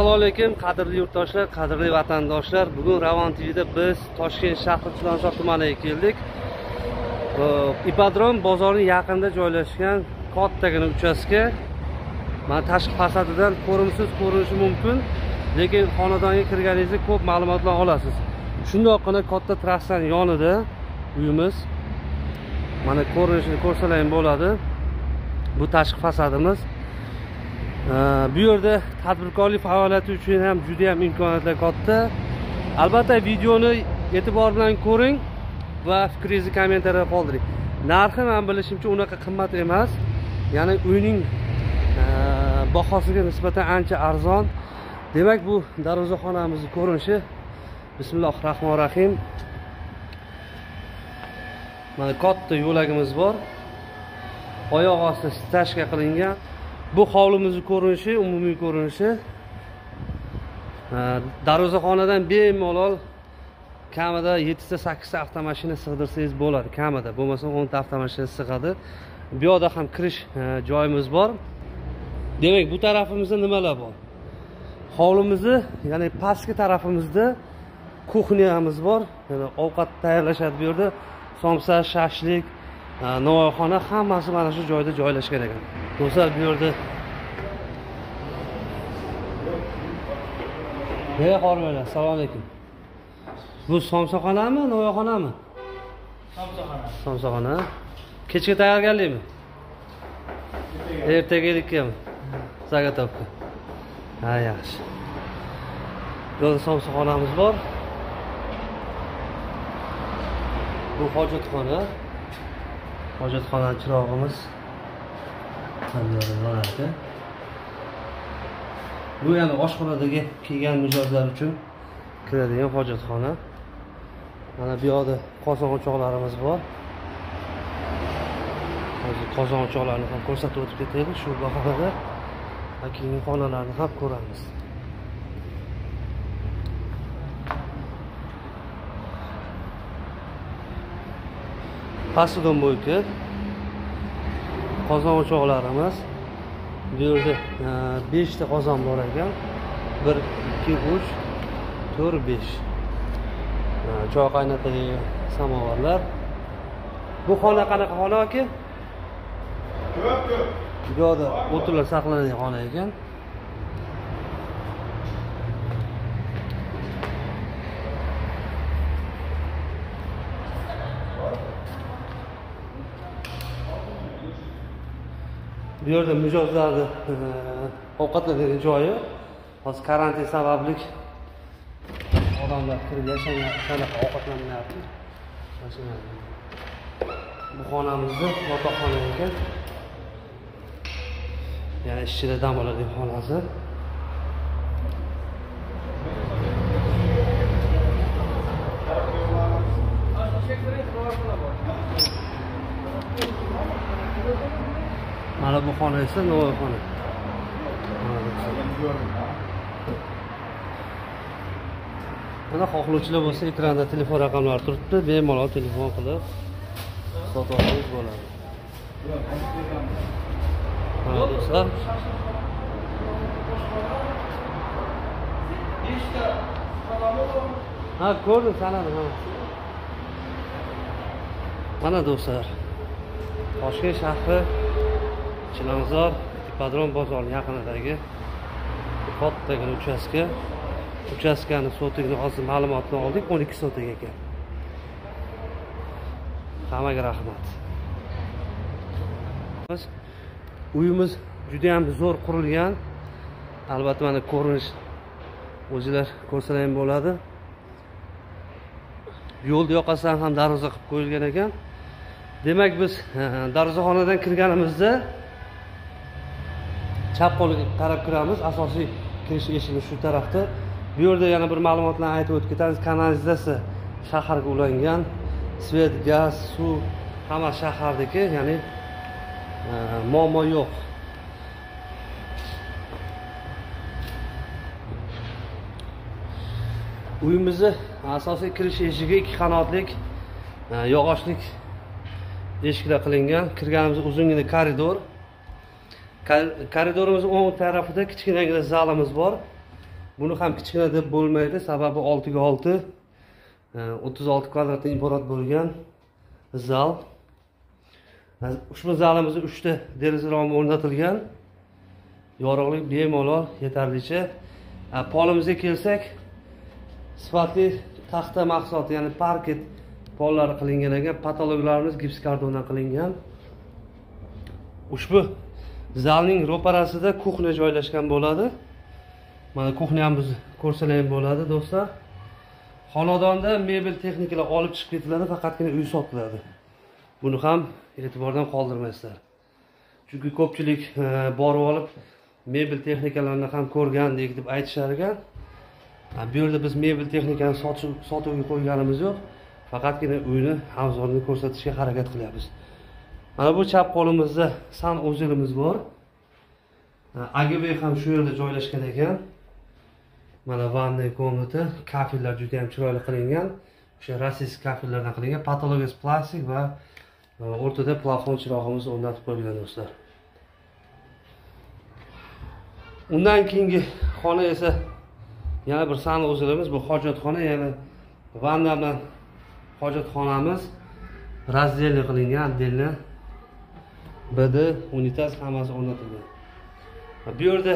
assalomu alaykum qadrli yurtdoshlar qadrli vatandoshlar. Bugun ravon tvda biz toshkent shahri chilonzor tumaniga keldik. Ipodrom bozorining yaqinida joylashgan kattagina uchastka. Mana tashqi fasadidan ko'rimsiz ko'rinishi mumkin lekin xonadonga kirganingizda ko'p ma'lumotlar olasiz. Shundoqqina katta trassani yonida uyimiz mana ko'rinishini ko'rsalar ham bo'ladi. Bu tashqi fasadimiz. Bu yerda tadbirkorlik faoliyati uchun ham juda ham imkoniyatlar katta. Albatta videoni e'tibor bilan ko'ring va fikringizni kommentariyada qoldiring. Narxi man bilishimcha unaqa qimmat emas. Ya'ni uyning bahosiga nisbatan ancha arzon. Demak bu darvozaxonamizni ko'rinishi bismillahi rohmanir rohim mana katta yo'lagimiz bor. Oyoq osti stashka qilingan. Bu hovlimizni ko'rinishi umumiy ko'rinishi. Darvozaxonadan bemalol kamida yettita sakkizta avtomashina sig'dirsangiz bo'ladi kamida. Bo'lmasa o'nta avtomashina sig'adi. Bu yoqda ham kirish joyimiz bor. Demak bu tarafimizda nimalar bor? Hovlimizni ya'ni pastki tarafimizda kuxnyamiz bor. Ya'ni ovqat tayyorlashadi bu yerda. Somsa shashlik novvoyxona hammasi mana shu joyda joylashgan ekan. Do'stlar bu yerda. Ey hormanglar assalomu alaykum. Bu somsaxonami novvoyxonami? Somsaxona somsaxona kechga tayyorgarlikmi? Ertagalikami zagotovka ha yaxshi. Bu yerda somsaxonamiz bor. Bu hojatxona. Hojatxonani chirog'imiz bu yana oshxonadagi kiygan mijozlar uchun kiradigan hojatxona. Mana bu yoqda qozon o'choqlarimiz bor. Hozir qozon o'choqlarini ham ko'rsatib o'tib ketaylik shu bahonada. Keyingi xonalarni ham ko'ramiz. Pastidon bo'yka qozon o'choqlarimiz. Bu yerda beshta qozon bor ekan. Bir ikki uch to'rt besh. Choy qaynatadigan samovarlar. Bu xona qanaqa xona aka? Bu yoqda o'tinlar saqlanadigan xona ekan bu yerda mijozlarni ovqatlanadigan joyi. Hozir karantin sababli odamlar kirib yashamayapti sanaqa ovqatlanmayapti. Bu xonamizni yotoqxona ekan. Ya'ni ishchilar dam oladigan xonasi mana bu xona esa novvoy xona mana xohlovchilar bo'lsa ekranda telefon raqamlari turibdi bemalol telefon qilib sotib olsangiz bo'ladi. Mana do'stlar ha ko'rdim tanidim ha. Mana do'stlar toshkent shahri chilonzor ipodrom bozori yaqinidagi kattagina uchastka. Uchastkani sotigini hozir ma'lumotini oldik o'n ikki sotik ekan hammaga rahmat. Uyimiz judayam zo'r qurilgan. Albatta mana ko'rinish o'zinglar ko'rsalar ham bo'ladi. Yo'lni yoqasidan ham darvoza qilib qo'yilgan ekan. Demak biz darvozaxonadan kirganimizda chap qo'lga qarab kiramiz. Asosiy kirish eshigi shu tarafda. Bu yerda yana bir ma'lumotlarni aytib o'tib ketamiz. Kanalizatsiya shaharga ulangan svet gaz suv hamma shaharniki ya'ni e, muammo yo'q. Uyimizni asosiy kirish eshigi ikki qanotlik e, yog'ochlik eshiklar qilingan. Kirganimizda uzungina koridor. Koridorimiz o'ng tarafida kichkinagina zalimiz bor. Buni ham kichkina deb bo'lmaydi. Sababi oltiga olti e, o'ttiz olti kvadratdan iborat bo'lgan zal. E, ushbu zalimizda uchta deraza romi o'rnatilgan. Yorug'lik bemalol yetarlicha. E, polimizga kelsak sifatli taxta mahsuloti ya'ni parket pollari qilingan ekan patologlarimiz gips kartondan qilingan. Ushbu zalning ro'parasida kuxня joylashgan bo'ladi. Mana kuxnyamiz ko'rsalar bo'ladi do'stlar. Xonadonda mebel texnikalar olib chiqib ketiladi faqatgina uy sotiladi. Buni ham e'tibordan qoldirmaysizlar chunki ko'pchilik e, borib olib mebel texnikalarini ham ko'rgandik deb aytishar ekan. Bu yerda biz mebel texnikani sotish- sotuvga qo'yganimiz yo'q. Faqatgina uyni avzorini ko'rsatishga harakat qilyapmiz. Mana bu chap qo'limizda san o'zimiz bor. Agb ham shu yerda joylashgan ekan. Mana vanniy komnata kafellar juda yam chiroyli qilingan. O'sha rossiyskiy kafellardan qilingan patologiyasi plastik va e, o'rtada plafon chirog'imiz o'rnatib qo'yilgan do'stlar. Undan keyingi xona esa yana bir san o'zilimiz bu hojatxona ya'ni vanna bilan hojatxonamiz разделный qilingan отдельно bd unitaz hammasi o'rnatilgan bu yerda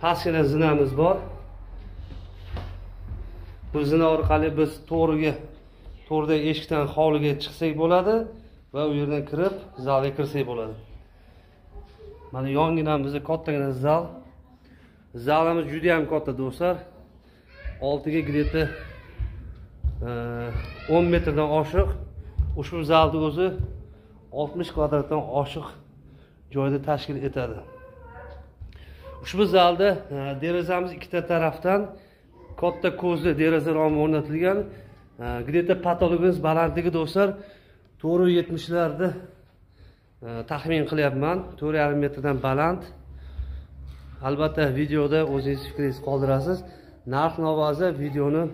pastgina zinamiz bor. Bu zina orqali biz to'g'riga to'rdagi eshikdan hovliga chiqsak bo'ladi va u yerdan kirib zalga kirsak bo'ladi. Mana yonginamizda kattagina zal. Zalimiz juda ham katta do'stlar. Oltiga greti то e, o'n metrdan oshiq. Ushbu zalni o'zi oltmish kvadratdan oshiq joyda tashkil etadi. Ushbu zalda e, derazamiz ikkita tarafdan katta ko'zli deraza romi o'rnatilgan. E, Где то patologimiz balandligi do'stlar to'rt yetmishlarni e, taxmin qilyapman. To'rt yarim metrdan baland. Albatta videoda o'zingiz fikringizni qoldirasiz. Narx navozi videoni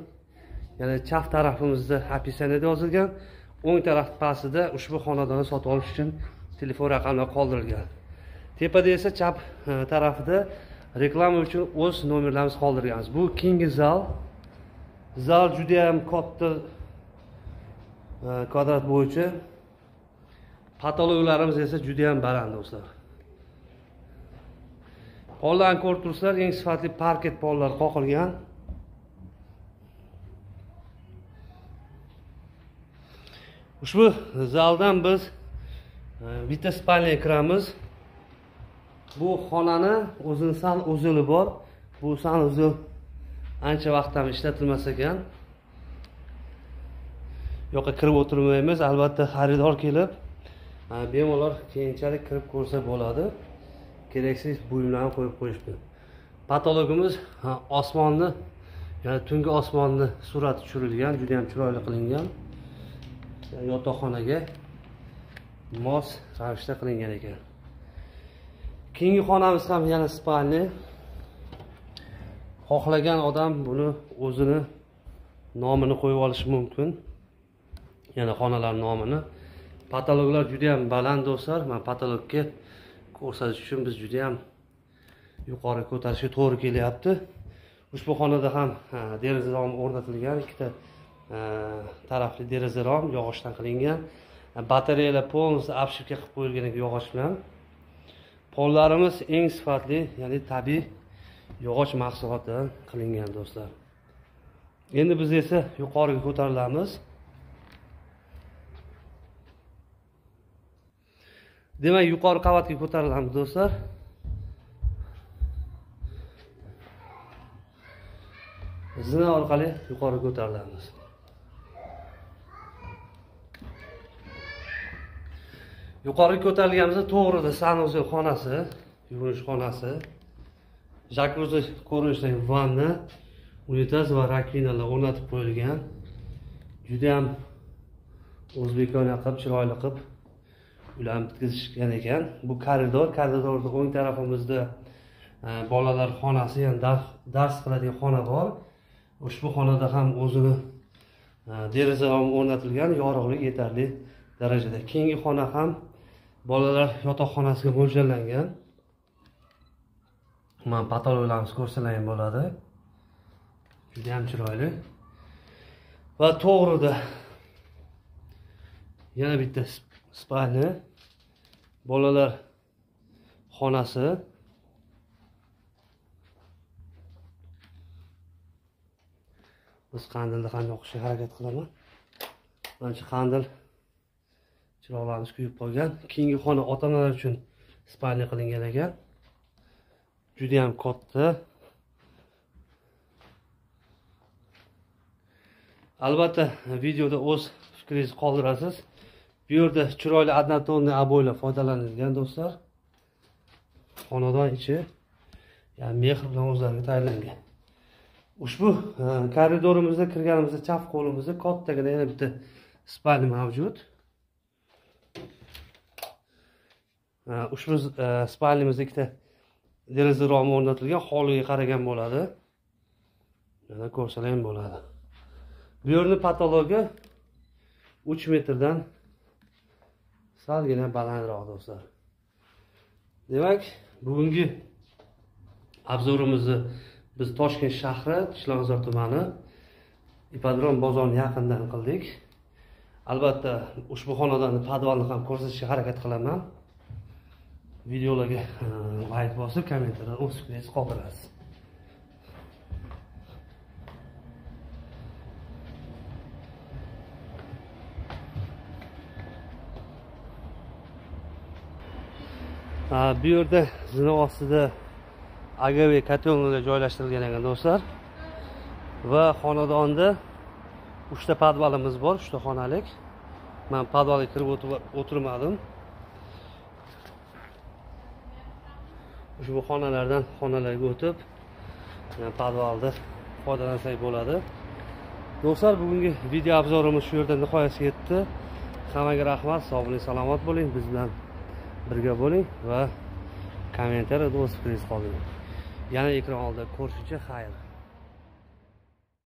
yana chap tarafimizda описаниеda yozilgan. O'ng taraf pastida ushbu xonadonni sotib olish uchun telefon raqami qoldirilgan. Tepada esa chap e, tarafida reklama uchun o'z nomerlarimizni qoldirganmiz. Bu keyingi zal. Zal judayam katta e, kvadrat bo'yicha. Patologlarimiz esa judayam baland do'stlar. Pollarni ko'rib turibsizlar eng sifatli parket pollar qoqilgan. Ushbu zaldan biz e, bitta spalniya kiramiz. Bu xonani o'zini sal uzuni bor. Bu sal uzun ancha vaqtdan ishlatilmas ekan. Yoqqa kirib o'tirmaymiz. Albatta xaridor kelib e, bemalol keyinchalik kirib ko'rsa bo'ladi. Keraksiz buyumlarni qo'yib qo'yishdi. Patologimiz e, osmonni ya'ni tungi osmonni surati tushirilgan juda yam chiroyli qilingan. Yotoqxonaga mos ravishda qilingan ekan. Keyingi xonamiz ham yana spalni xohlagan odam buni o'zini nomini qo'yib olishi mumkin. Yana xonalar nomini. Patologlar judayam baland do'stlar. Man patologga ko'rsatish uchun biz judayam yuqori ko'tarishga to'g'ri kelyapti. Ushbu xonada ham deraza o'rnatilgan ikkita Э, tarafli derazarom yog'ochdan qilingan. Э, Batareyalar полностью обшивка qilib qo'yilgan yog'och bilan. Pollarimiz eng sifatli ya'ni tabiiy yog'och mahsulotidan qilingan do'stlar. Endi biz esa yuqoriga ko'tarilamiz. Demak yuqori qavatga ko'tarilamiz do'stlar. Zina orqali yuqoriga ko'tarilamiz. Yuqoriga ko'tarilganimizda to'g'rida sanuzel xonasi yuvinish xonasi jakuzi ko'rinishidagi vanna unitaz va rakvinalar o'rnatib qo'yilgan. Judayam o'zbekona qilib chiroyli qilib ularni bitkazishgan ekan. Bu koridor koridorni o'ng tarafimizda e, bolalar xonasi ya'ni dars qiladigan xona bor. Ushbu xonada ham o'zini e, deraza o'rnatilgan yorug'lik yetarli darajada. Keyingi xona ham bolalar yotoqxonasiga mo'ljallangan. Mana patologlarimiz ko'rsalar ham bo'ladi. Juda ham chiroyli. Va to'g'rida yana bitta spalni bolalar xonasi. Biz qandilni qanday o'qishga harakat qilaman? Manimcha qandil chiroqlarimiz kuyib qolgan. Keyingi xona ota onalar uchun spalniya qilingan ekan. Judayam katta. Albatta videoda o'z fikringizni qoldirasiz. Bu yerda chiroyli однотонный обойlar foydalanilgan do'stlar. Xonadon ichi yani mehr bilan o'zlariga tayyorlangan. Ushbu e, kirganimizda chap qo'limizda kattagina yana bitta spalni mavjud E, ushbu spalnimizda ikkita deraza romi o'rnatilgan hovliga qaragan bo'ladi yana ko'rsalar ham bo'ladi bu yerni patologi uch metrdan salgina balandroq do'stlar demak bugungi obzorimizni biz toshkent shahri chilonzor tumani ipodrom bozorini yaqindan qildik albatta ushbu xonadonni podvalni ham ko'rsatishga harakat qilaman videolarga layk bosib kommentariyada o'z fikringizni qoldirasiz. Ha, bu yerda zina ostida agave kotelnilar joylashtirilgan ekan do'stlar. Va xonadonda uchta podvalimiz bor uchta xonalik. Man podvalga kirib o'tirmadim. Ushbu xonalardan xonalarga o'tib podvalni foydalansak bo'ladi. Do'stlar bugungi video obzorimiz shu yerda nihoyasiga yetdi. Hammaga rahmat sog' bo'ling salomat bo'ling biz bilan birga bo'ling va kommentariyada o'z fikringizni qoldiring. Yana ekran oldida ko'rishguncha xayr.